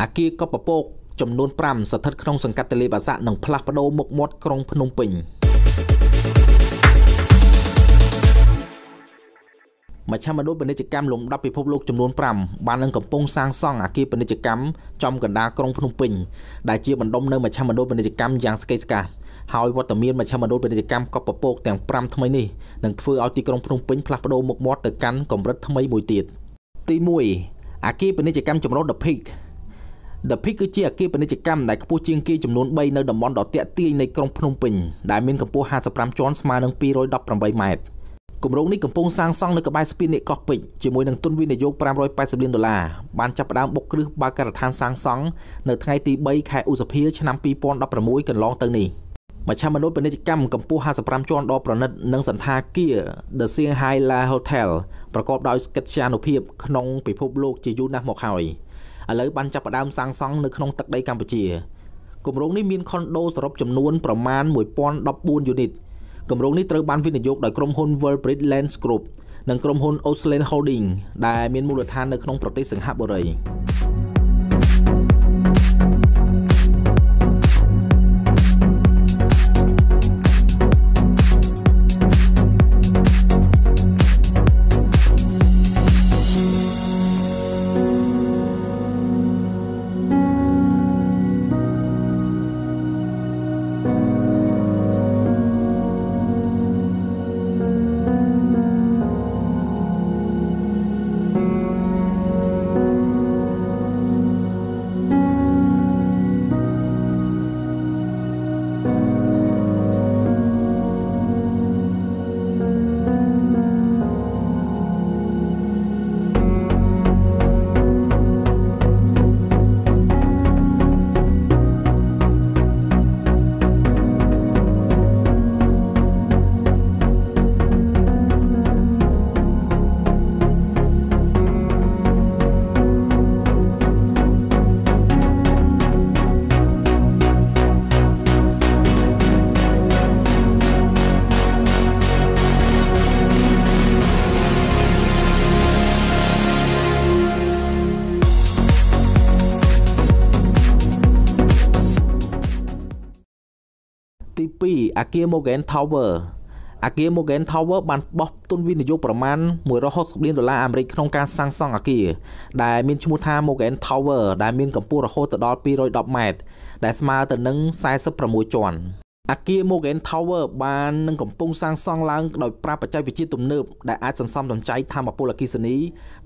អាគារកប់ពពកចំនួន5ស្ថិតក្នុងសង្កាត់ទលេបាសាក់និងផ្លាស់ប្ដូរមុខមាត់ក្រុងភ្នំពេញមជ្ឈមណ្ឌលពាណិជ្ជកម្មលំដាប់ពិភពលោកចំនួន5បាននឹងកំពុងសាងសង់អគារពាណិជ្ជកម្មចំកណ្ដាលក្រុងភ្នំពេញដែលជាបណ្ដុំនៅមជ្ឈមណ្ឌលពាណិជ្ជកម្មយ៉ាងស្កេស្កាហើយវត្តមានមជ្ឈមណ្ឌលពាណិជ្ជកម្មកប់ពពកទាំង5ថ្មីនេះនឹងធ្វើឲ្យទីក្រុងភ្នំពេញផ្លាស់ប្ដូរមុខមាត់ទៅកាន់កម្រិតថ្មីមួយទៀតទី1អគារពាណិជ្ជកម្មចម្រុះ The Peak The Peak គឺជាអគារពាណិជ្ជកម្មដែលខ្ពស់ជាងគេចំនួន3នៅតំបន់ដ៏ទាក់ទាញនៃក្រុងភ្នំពេញដែលមានកម្ពស់55ជាន់ស្មើនឹង218ម៉ែត្រគម្រោងនេះកំពុងសាងសង់នៅក្បែរស្ពាននេះកោះពេជ្រជាមួយនឹងទុនវិនិយោគ580លានដុល្លារបានចាប់ផ្ដើមបុកគ្រឹះបើកការដ្ឋានសាងសង់នៅថ្ងៃទី3ខែឧសភាឆ្នាំ2016កន្លងទៅនេះមជ្ឈមណ្ឌលពាណិជ្ជកម្មកម្ពស់55ជាន់ដ៏ប្រណិតនិងសន្តាគារ The Shanghai La Hotel ប្រកបដោយកិត្យានុភាពក្នុងពិភពលោកជាយូរណាស់មកហើយ ឥឡូវបានចាប់ផ្ដើមសាងសង់នៅក្នុងទឹកដីកម្ពុជាគម្រោងនេះមានខុនដូសរុបចំនួនប្រមាណ1014យូនីតគម្រោងនេះត្រូវបានវិនិយោគដោយក្រុមហ៊ុន World Bridge Lands Group និងក្រុមហ៊ុន Osland Holding ដែលមានមូលដ្ឋាននៅក្នុងប្រទេសសិង្ហបុរី 2អគារ Morgan Tower អគារ Morgan Tower បានបោះទុនវិនិយោគប្រមាណ160លានដុល្លារអាមេរិកក្នុងការសាងសង់អគារដែលមានឈ្មោះថា Morgan Tower ដែលមានកម្ពស់រហូតដល់210ម៉ែត្រដែលស្មើទៅនឹង46ជាន់អគារ Morgan Tower បាននឹងកំពុងសាងសង់ឡើងដោយប្រើបច្ចេកវិទ្យាទំនើបដែលអាចសន្សំសំចៃធម្មពលអគ្គិសនី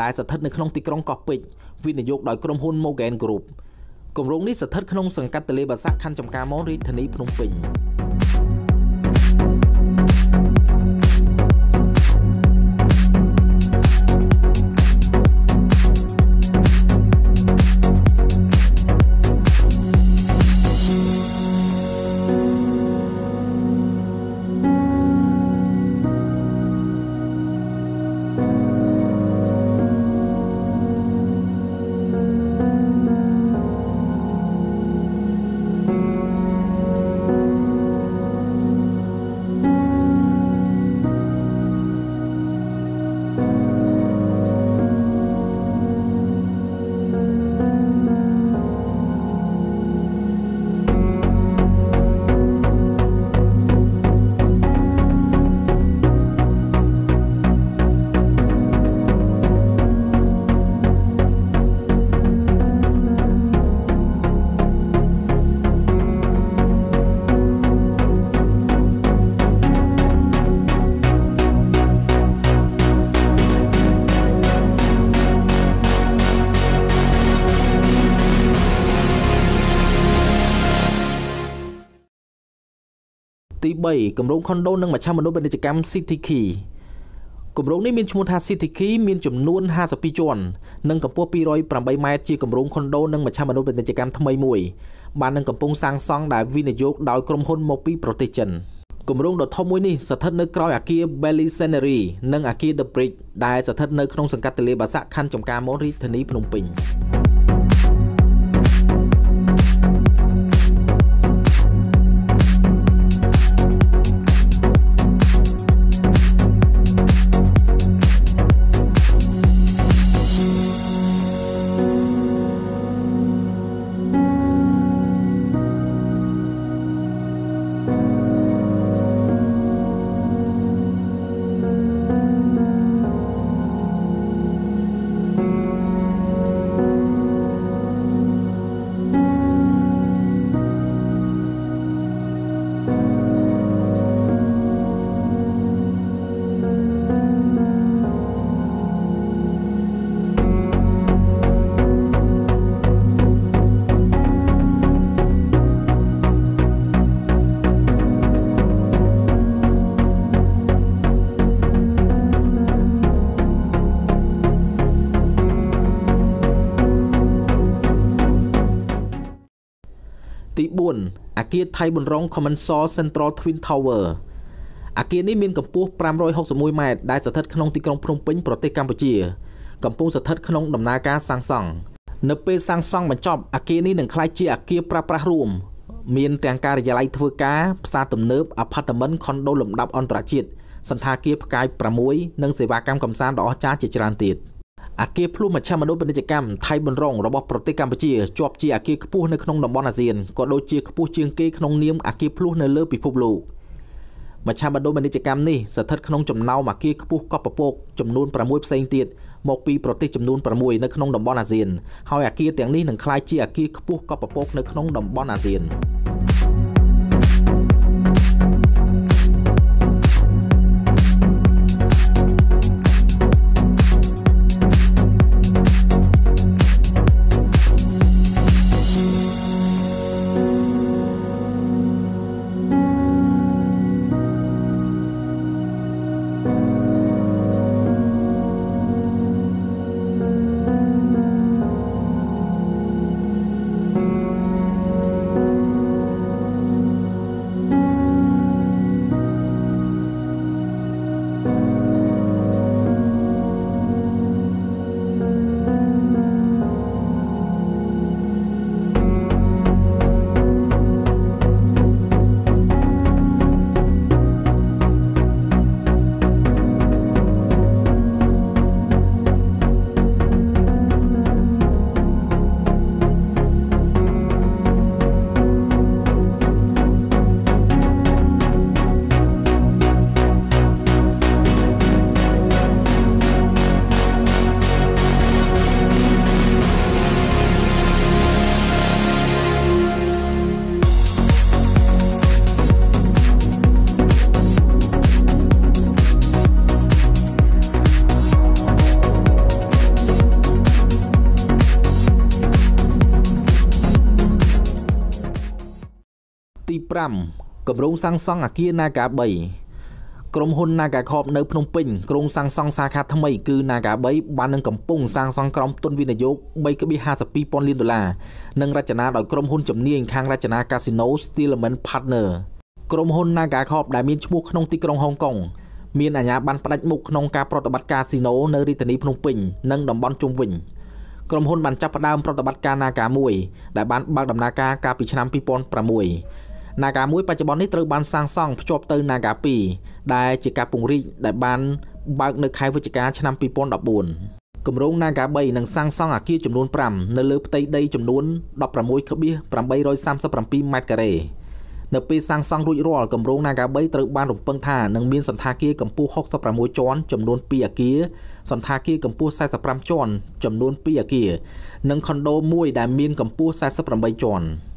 ដែលស្ថិតនៅក្នុងទីក្រុងកោះពេជ្រវិនិយោគដោយក្រុមហ៊ុន Morgan Group គម្រោងនេះស្ថិតក្នុងសង្កាត់ទលេបាសាក់ខណ្ឌចំការមនរាជធានីភ្នំពេញ 3គម្រោងខុនដូនិងមជ្ឈមណ្ឌលពាណិជ្ជកម្ម City Key គម្រោងនេះមានឈ្មោះថា City Key មានចំនួន52ជាន់និងកម្ពស់208ម៉ែត្រជាគម្រោងខុនដូនិងមជ្ឈមណ្ឌលពាណិជ្ជកម្មថ្មីមួយបាននឹងកំពុងសាងសង់ដែលវិនិយោគដោយក្រុមហ៊ុនមកពីប្រទេសចិនគម្រោងដ៏ធំមួយនេះស្ថិតនៅក្រោយអគារ Belly Scenery និងអគារ The Bridge ដែលស្ថិតនៅក្នុងសង្កាត់ទលេបាសាក់ខណ្ឌចំការមនរាជធានីភ្នំពេញ 4អគារថៃប៊ុនរង Common Sol Central Twin Tower អគារនេះមានកម្ពស់561ម៉ែត្រដែលស្ថិតក្នុងទីក្រុងភ្នំពេញប្រទេសកម្ពុជា កំពុងស្ថិតក្នុងដំណើរការសាងសង់នៅពេលសាងសង់បញ្ចប់អគារនេះនឹងក្លាយជាអគារប្រើប្រាស់រួមមានទាំងការិយាល័យធ្វើការផ្សារទំនើបអាផាតមិនខុនដូលំដាប់អន្តរជាតិសន្តាគារផ្កាយ6និងសេវាកម្មកំសាន្តដ៏អស្ចារ្យជាច្រើនទៀត អគារភ្លុះមជ្ឈមណ្ឌលពាណិជ្ជកម្មថៃប៊ុនរងរបស់ប្រទេសកម្ពុជាជាប់ជាអគារខ្ពស់នៅក្នុងតំបន់អាស៊ានក៏ដូចជាខ្ពស់ជាងគេក្នុងនាមអគារភ្លុះនៅលើពិភពលោកមជ្ឈមណ្ឌលពាណិជ្ជកម្មនេះស្ថិតក្នុងចំណោមអគារខ្ពស់កប់ពពកចំនួន6ផ្សេងទៀតមកពីប្រទេសចំនួន6នៅក្នុងតំបន់អាស៊ានហើយអគារទាំងនេះនឹងក្លាយជាអគារខ្ពស់កប់ពពកនៅក្នុងតំបន់អាស៊ាន 5គម្រោងសាងសង់អគារ Naga 3ក្រុមហ៊ុន Naga Corp នៅភ្នំពេញក្រុងសាងសង់សាខាថ្មីគឺ Naga 3បាននឹងកំពុងសាងសង់ក្រុមទុនវិនិយោគ3.52ពាន់លានដុល្លារនិងរចនាដោយក្រុមហ៊ុនជំនាញខាងរចនាកាស៊ីណូ Stillman Partner ក្រុមហ៊ុន Naga Corp ដែលមានឈ្មោះក្នុងទីក្រុងហុងកុងមានអាជ្ញាប័ណ្ណផ្ដាច់មុខក្នុងការប្រតិបត្តិកាស៊ីណូនៅរាជធានីភ្នំពេញនិងតំបន់ជុំវិញក្រុមហ៊ុនបានចាប់ផ្ដើមប្រតិបត្តិការ Naga 1ដែលបានបើកដំណើរការកាលពីឆ្នាំ2006 Naga 1បច្ចុប្បន្ននេះត្រូវបានសាងសង់ភ្ជាប់ទៅ Naga 2ដែលជាការពង្រីកដែលបានបើកនៅខែវិច្ឆិកាឆ្នាំ2014គម្រោង Naga 3នឹងសាងសង់អគារចំនួន5នៅលើផ្ទៃដីចំនួន16.837ម៉ែត្រការ៉េនៅពេលសាងសង់រួចរាល់គម្រោង Naga 3ត្រូវបានរំពឹងថានឹងមានសន្តាគារកម្ពស់66ជាន់ចំនួន2អគារសន្តាគារកម្ពស់45ជាន់ចំនួន2អគារនិងខុនដូមួយដែលមានកម្ពស់48ជាន់។